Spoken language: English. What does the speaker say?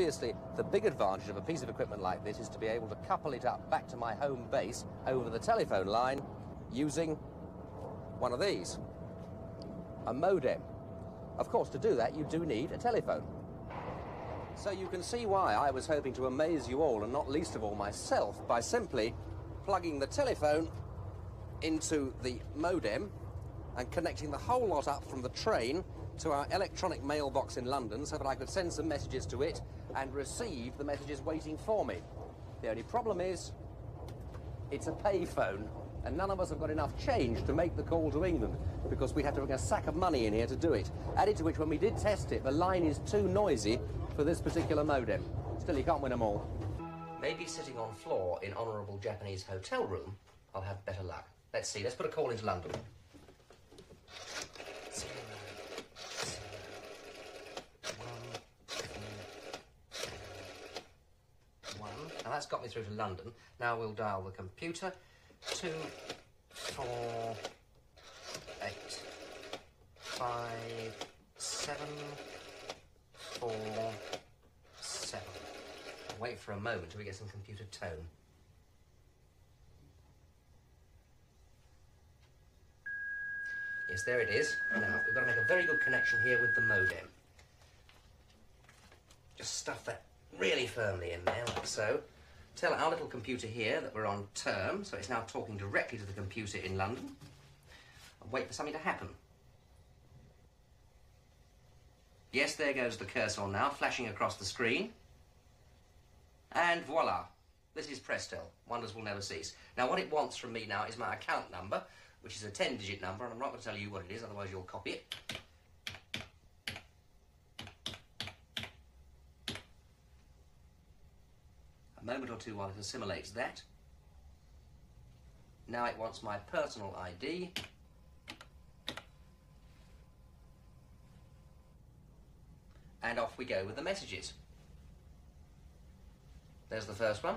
Obviously, the big advantage of a piece of equipment like this is to be able to couple it up back to my home base over the telephone line using one of these, a modem. Of course, to do that, you do need a telephone. So you can see why I was hoping to amaze you all, and not least of all myself, by simply plugging the telephone into the modem and connecting the whole lot up from the train to our electronic mailbox in London so that I could send some messages to it and receive the messages waiting for me. The only problem is, it's a payphone, and none of us have got enough change to make the call to England because we have to bring a sack of money in here to do it. Added to which, when we did test it, the line is too noisy for this particular modem. Still, you can't win them all. Maybe sitting on floor in honourable Japanese hotel room, I'll have better luck. Let's see. Let's put a call into London. One. Now that's got me through to London. Now we'll dial the computer. Two, four, eight, five, seven, four, seven. I'll wait for a moment till we get some computer tone. Yes, there it is. Now, we've got to make a very good connection here with the modem. Just stuff that really firmly in there, like so. Tell our little computer here that we're on term, so it's now talking directly to the computer in London. And wait for something to happen. Yes, there goes the cursor now, flashing across the screen. And voila, this is Prestel. Wonders will never cease. Now, what it wants from me now is my account number, which is a 10-digit number, and I'm not going to tell you what it is, otherwise you'll copy it. A moment or two while it assimilates that. Now it wants my personal ID. And off we go with the messages. There's the first one.